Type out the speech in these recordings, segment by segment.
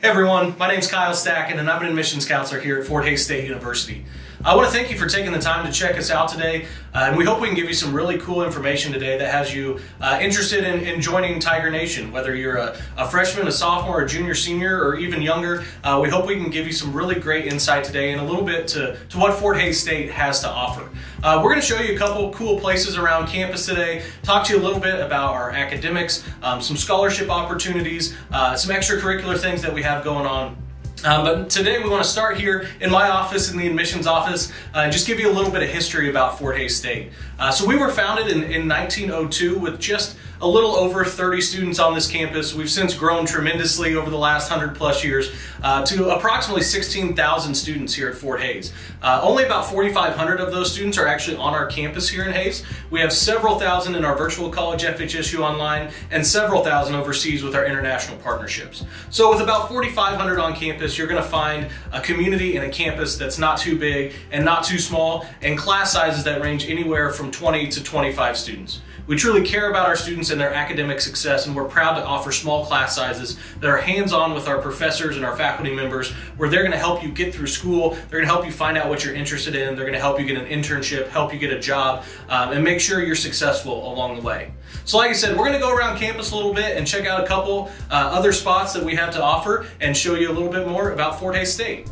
Hey everyone, my name is Kyle Stacken and I'm an admissions counselor here at Fort Hays State University. I want to thank you for taking the time to check us out today, uh, and we hope we can give you some really cool information today that has you uh, interested in, in, joining Tiger Nation. Whether you're a, a, freshman, a sophomore, a junior, senior, or even younger, uh, we hope we can give you some really great insight today and a little bit to, to what Fort Hays State has to offer. Uh, we're going to show you a couple cool places around campus today, talk to you a little bit about our academics, um, some scholarship opportunities, uh, some extracurricular things that we have going on um, but today we want to start here in my office, in the admissions office, uh, and just give you a little bit of history about Fort Hays State. Uh, so we were founded in, in 1902 with just a little over 30 students on this campus. We've since grown tremendously over the last 100 plus years uh, to approximately 16,000 students here at Fort Hays. Uh, only about 4,500 of those students are actually on our campus here in Hays. We have several thousand in our virtual college FHSU online and several thousand overseas with our international partnerships. So with about 4,500 on campus, you're going to find a community and a campus that's not too big and not too small and class sizes that range anywhere from 20 to 25 students. We truly care about our students and their academic success, and we're proud to offer small class sizes that are hands-on with our professors and our faculty members, where they're going to help you get through school, they're going to help you find out what you're interested in, they're going to help you get an internship, help you get a job, um, and make sure you're successful along the way. So like I said, we're going to go around campus a little bit and check out a couple uh, other spots that we have to offer and show you a little bit more about Fort Hays State.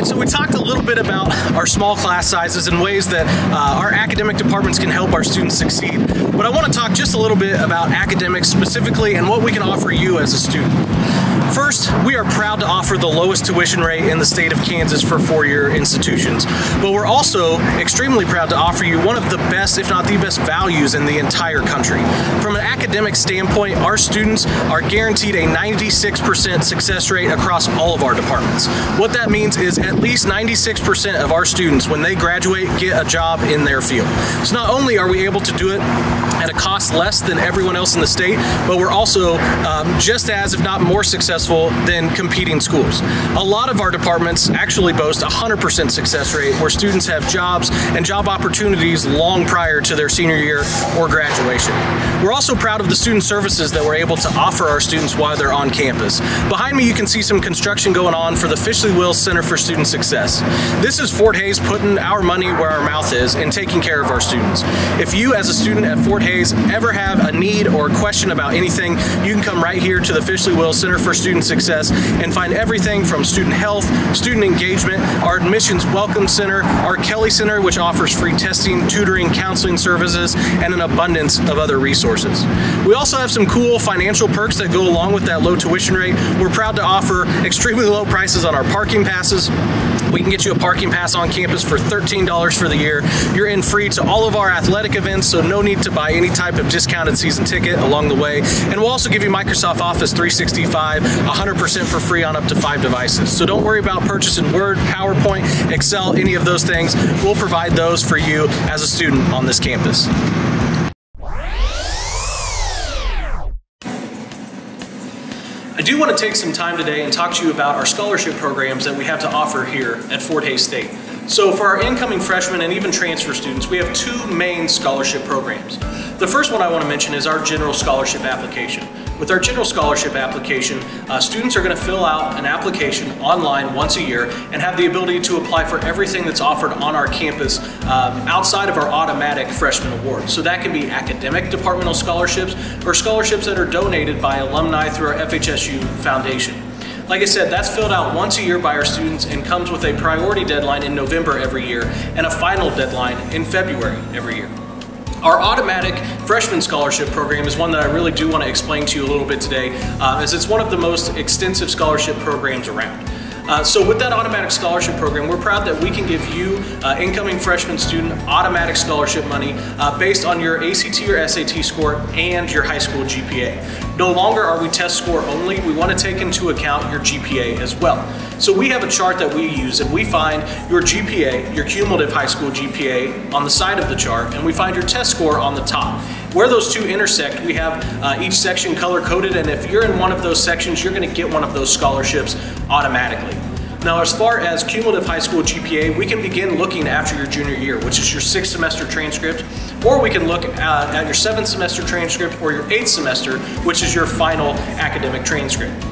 right, so we talked a little bit about our small class sizes and ways that uh, our academic departments can help our students succeed. But I want to talk just a little bit about academics specifically and what we can offer you as a student. First, we are proud to offer the lowest tuition rate in the state of Kansas for four-year institutions, but we're also extremely proud to offer you one of the best, if not the best, values in the entire country. From an academic standpoint, our students are guaranteed a 96% success rate across all of our departments. What that means is at least 96% of our students, when they graduate, get a job in their field. So not only are we able to do it at a cost less than everyone else in the state, but we're also um, just as, if not more successful than competing schools. A lot of our departments actually boast a 100% success rate where students have jobs and job opportunities long prior to their senior year or graduation. We're also proud of the student services that we're able to offer our students while they're on campus. Behind me you can see some construction going on for the Fischli-Wills Center for Student Success. This is Fort Hays putting our money where our mouth is and taking care of our students. If you as a student at Fort Hays ever have a need or question about anything, you can come right here to the Fischli-Wills Center for Student Success and find everything from student health, student engagement, our admissions welcome center, our Kelly Center, which offers free testing, tutoring, counseling services, and an abundance of other resources. We also have some cool financial perks that go along with that low tuition rate. We're proud to offer extremely low prices on our parking passes. We can get you a parking pass on campus for $13 for the year. You're in free to all of our athletic events, so no need to buy any type of discounted season ticket along the way. And we'll also give you Microsoft Office 365 100% for free on up to five devices. So don't worry about purchasing Word, PowerPoint, Excel, any of those things. We'll provide those for you as a student on this campus. Do want to take some time today and talk to you about our scholarship programs that we have to offer here at Fort Hays State. So for our incoming freshmen and even transfer students, we have two main scholarship programs. The first one I want to mention is our general scholarship application. With our general scholarship application, uh, students are going to fill out an application online once a year and have the ability to apply for everything that's offered on our campus um, outside of our automatic freshman awards. So that can be academic departmental scholarships or scholarships that are donated by alumni through our FHSU Foundation. Like I said, that's filled out once a year by our students and comes with a priority deadline in November every year and a final deadline in February every year. Our automatic freshman scholarship program is one that I really do want to explain to you a little bit today uh, as it's one of the most extensive scholarship programs around. Uh, so with that automatic scholarship program, we're proud that we can give you, uh, incoming freshman student, automatic scholarship money uh, based on your ACT or SAT score and your high school GPA. No longer are we test score only, we want to take into account your GPA as well. So we have a chart that we use and we find your GPA, your cumulative high school GPA on the side of the chart and we find your test score on the top. Where those two intersect, we have uh, each section color coded and if you're in one of those sections, you're going to get one of those scholarships automatically. Now, as far as cumulative high school GPA, we can begin looking after your junior year, which is your sixth semester transcript, or we can look uh, at your seventh semester transcript or your eighth semester, which is your final academic transcript.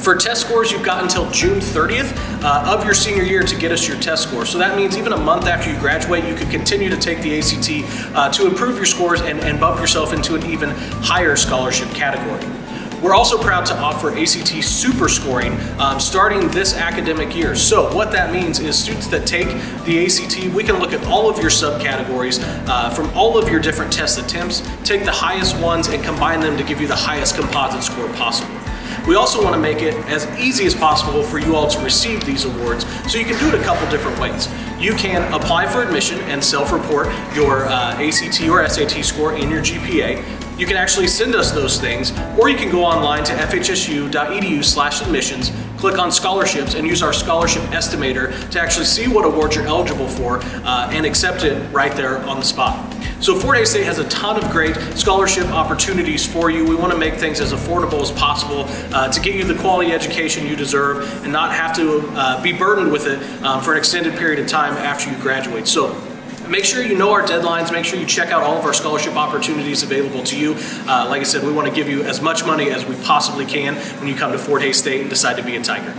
For test scores, you've got until June 30th uh, of your senior year to get us your test score. So that means even a month after you graduate, you could continue to take the ACT uh, to improve your scores and, and bump yourself into an even higher scholarship category. We're also proud to offer ACT super scoring um, starting this academic year. So what that means is students that take the ACT, we can look at all of your subcategories uh, from all of your different test attempts, take the highest ones and combine them to give you the highest composite score possible. We also want to make it as easy as possible for you all to receive these awards, so you can do it a couple different ways. You can apply for admission and self-report your uh, ACT or SAT score and your GPA. You can actually send us those things, or you can go online to fhsu.edu slash admissions, click on scholarships, and use our scholarship estimator to actually see what awards you're eligible for uh, and accept it right there on the spot. So Fort Hays State has a ton of great scholarship opportunities for you. We want to make things as affordable as possible uh, to get you the quality education you deserve and not have to uh, be burdened with it um, for an extended period of time after you graduate. So make sure you know our deadlines. Make sure you check out all of our scholarship opportunities available to you. Uh, like I said, we want to give you as much money as we possibly can when you come to Fort Hays State and decide to be a Tiger.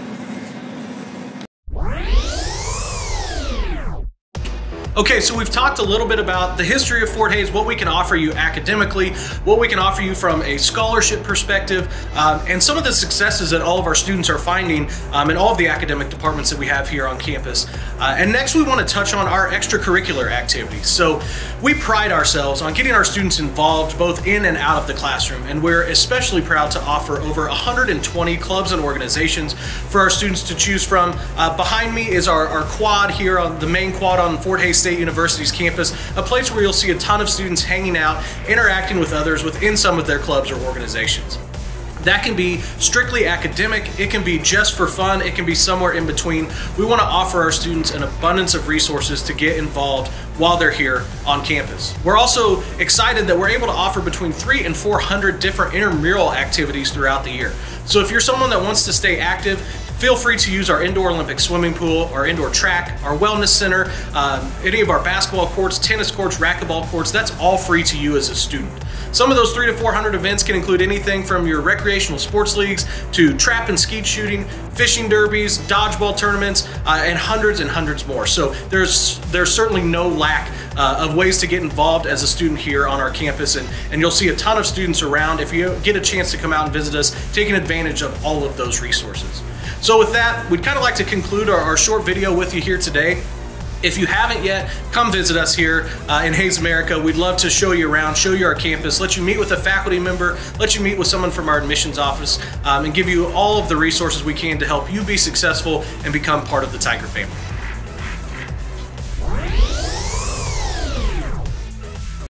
Okay, so we've talked a little bit about the history of Fort Hays, what we can offer you academically, what we can offer you from a scholarship perspective, um, and some of the successes that all of our students are finding um, in all of the academic departments that we have here on campus. Uh, and next we want to touch on our extracurricular activities. So we pride ourselves on getting our students involved both in and out of the classroom, and we're especially proud to offer over 120 clubs and organizations for our students to choose from. Uh, behind me is our, our quad here on the main quad on Fort Hays State University's campus, a place where you'll see a ton of students hanging out, interacting with others within some of their clubs or organizations. That can be strictly academic, it can be just for fun, it can be somewhere in between. We want to offer our students an abundance of resources to get involved while they're here on campus. We're also excited that we're able to offer between three and 400 different intramural activities throughout the year. So if you're someone that wants to stay active, feel free to use our indoor Olympic swimming pool, our indoor track, our wellness center, um, any of our basketball courts, tennis courts, racquetball courts, that's all free to you as a student. Some of those three to 400 events can include anything from your recreational sports leagues to trap and skeet shooting, fishing derbies, dodgeball tournaments, uh, and hundreds and hundreds more. So there's there's certainly no lack uh, of ways to get involved as a student here on our campus, and, and you'll see a ton of students around. If you get a chance to come out and visit us, taking advantage of all of those resources. So with that, we'd kind of like to conclude our, our short video with you here today. If you haven't yet, come visit us here uh, in Hays America. We'd love to show you around, show you our campus, let you meet with a faculty member, let you meet with someone from our admissions office, um, and give you all of the resources we can to help you be successful and become part of the Tiger family.